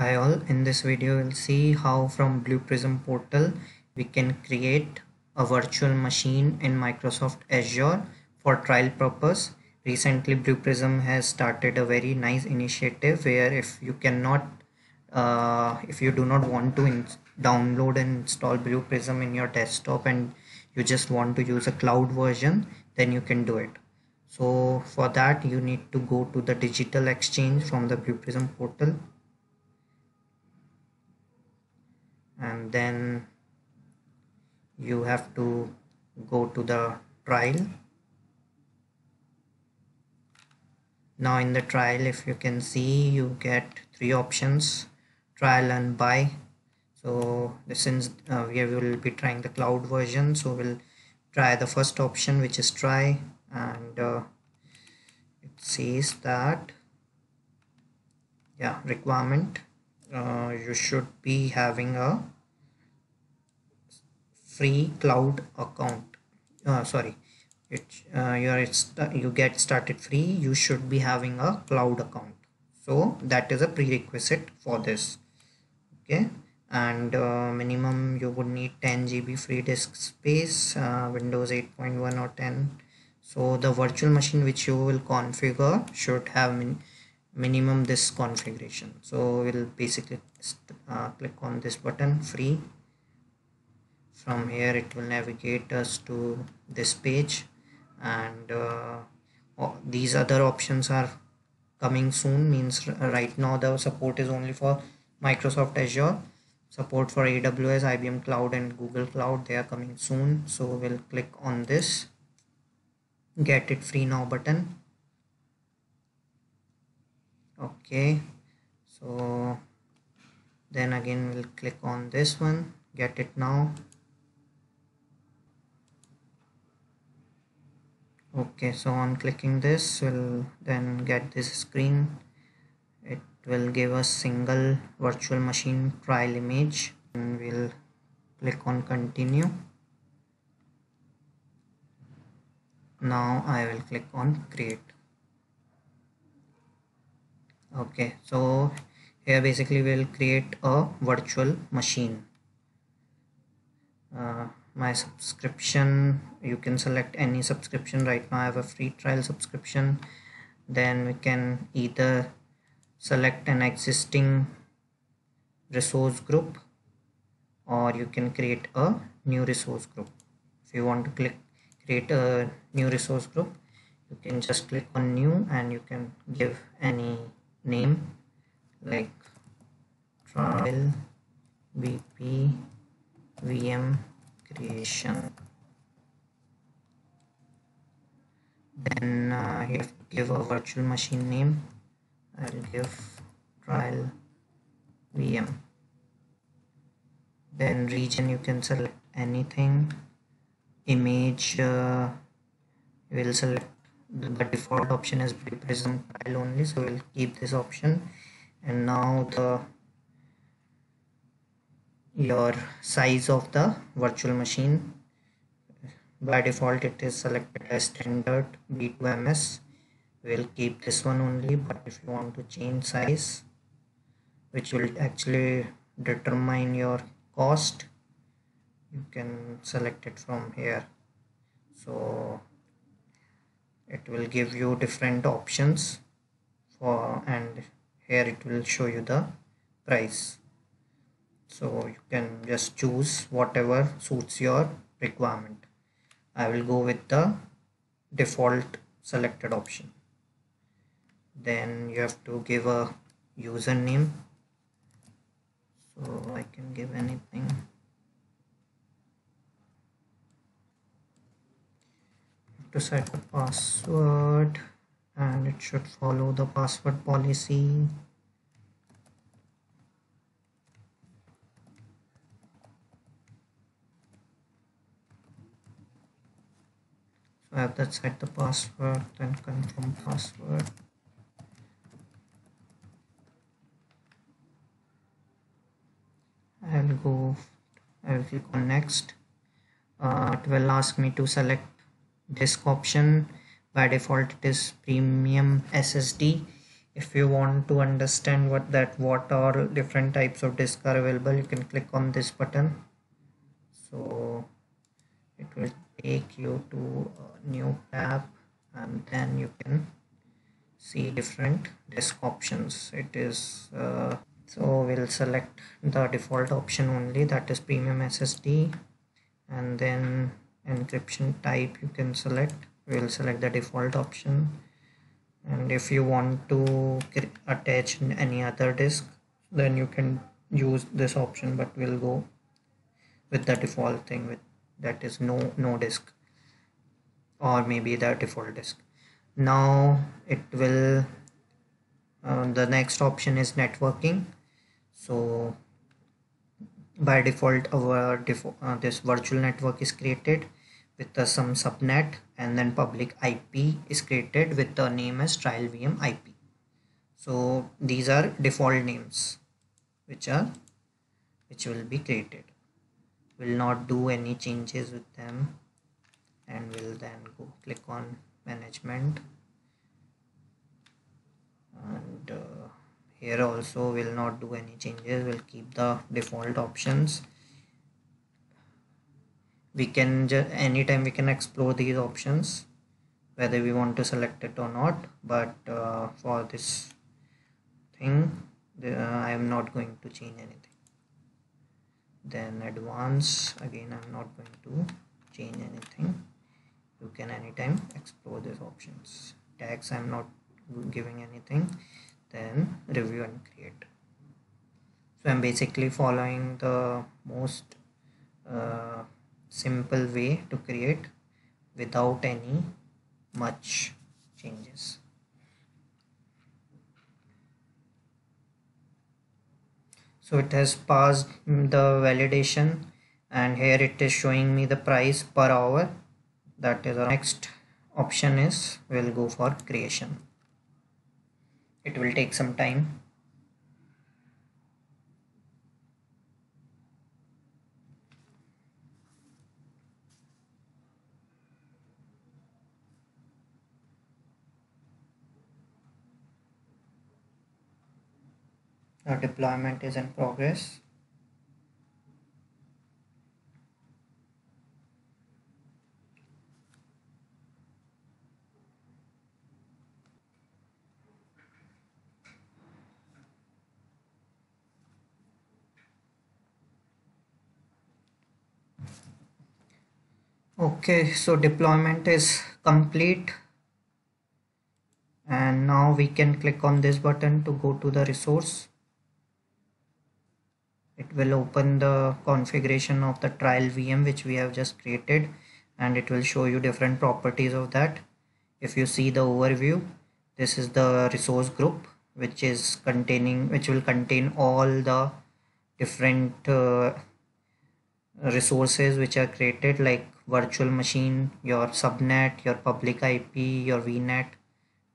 Hi all, in this video we'll see how from Blue Prism portal we can create a virtual machine in Microsoft Azure for trial purpose. Recently Blue Prism has started a very nice initiative where if you cannot, uh, if you do not want to download and install Blue Prism in your desktop and you just want to use a cloud version, then you can do it. So for that you need to go to the digital exchange from the Blue Prism portal and then you have to go to the trial. Now in the trial if you can see you get three options trial and buy so since uh, we will be trying the cloud version. So we'll try the first option which is try and uh, it says that yeah requirement uh, you should be having a free cloud account. Uh, sorry. It uh, you are you get started free. You should be having a cloud account. So that is a prerequisite for this. Okay? And uh, minimum you would need 10 GB free disk space uh, Windows 8.1 or 10 so the virtual machine which you will configure should have min minimum this configuration. So we'll basically uh, click on this button free. From here it will navigate us to this page. And uh, these other options are coming soon. Means right now the support is only for Microsoft Azure. Support for AWS IBM Cloud and Google Cloud they are coming soon. So we'll click on this. Get it free now button okay. So then again we'll click on this one. Get it now. Okay so on clicking this we'll then get this screen. It will give us single virtual machine trial image. And we'll click on continue. Now I will click on create okay so here basically we'll create a virtual machine. Uh, my subscription you can select any subscription. Right now I have a free trial subscription. Then we can either select an existing resource group or you can create a new resource group. If you want to click create a new resource group you can just click on new and you can give any name? Like trial bp vm creation. Then uh, you have to give a virtual machine name. I'll give trial VM then region you can select anything. Image uh, will select the default option is prism file only so we'll keep this option. And now the your size of the virtual machine by default it is selected as standard b2ms we'll keep this one only but if you want to change size which will actually determine your cost you can select it from here. So it will give you different options for and here it will show you the price. So you can just choose whatever suits your requirement. I will go with the default selected option. Then you have to give a username. So I can give anything to set the password and it should follow the password policy. So I have to set the password then confirm password. I'll go I will click on next. Uh, it will ask me to select disk option by default it is premium ssd if you want to understand what that what are different types of disk are available you can click on this button. So it will take you to a new tab and then you can see different disk options. It is uh, so we'll select the default option only that is premium ssd and then encryption type you can select. We'll select the default option. And if you want to attach any other disk then you can use this option but we'll go with the default thing with that is no no disk. Or maybe the default disk. Now it will uh, the next option is networking. So by default our uh, this virtual network is created with uh, some subnet and then public IP is created with the name as trial VM IP so these are default names which are which will be created. Will not do any changes with them and will then go click on management. And uh, here also will not do any changes. We'll keep the default options. We can anytime we can explore these options whether we want to select it or not. But uh, for this thing the, uh, I am not going to change anything. Then advance again I'm not going to change anything. You can anytime explore these options. Tags I'm not giving anything then review and create. So I'm basically following the most uh, simple way to create without any much changes. So it has passed the validation and here it is showing me the price per hour. That is our next option is we'll go for creation it will take some time. The deployment is in progress okay so deployment is complete. And now we can click on this button to go to the resource. It will open the configuration of the trial VM which we have just created and it will show you different properties of that. If you see the overview this is the resource group which is containing which will contain all the different uh, resources which are created like virtual machine, your subnet, your public IP, your VNet,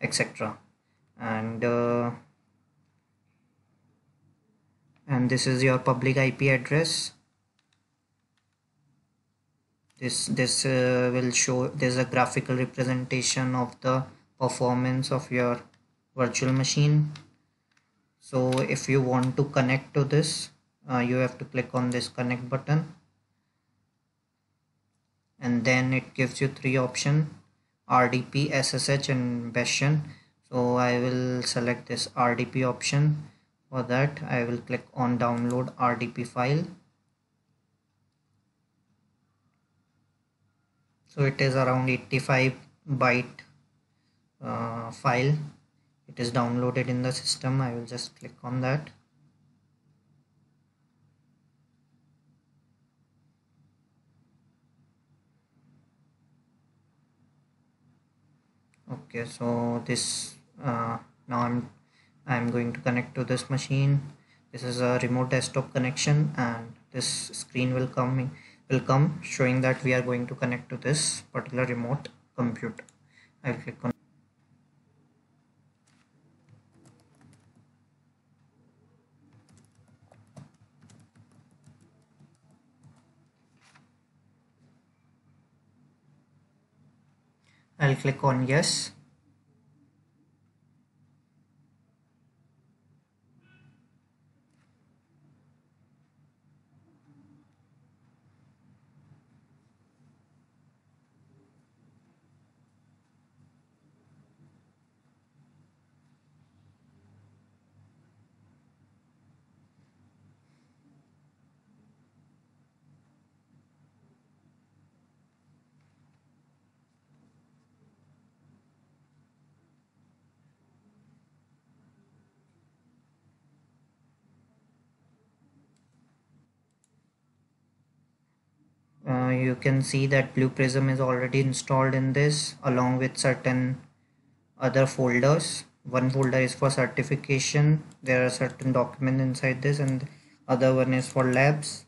etc. And uh, and this is your public IP address. This this uh, will show there's a graphical representation of the performance of your virtual machine. So if you want to connect to this, uh, you have to click on this connect button and then it gives you three option RDP, SSH and Bastion. So I will select this RDP option. For that I will click on download RDP file. So it is around 85 byte uh, file. It is downloaded in the system. I will just click on that okay so this uh, now I'm I'm going to connect to this machine. This is a remote desktop connection and this screen will come will come showing that we are going to connect to this particular remote compute. I'll click on I'll click on yes you can see that blue prism is already installed in this along with certain other folders. One folder is for certification. There are certain documents inside this and other one is for labs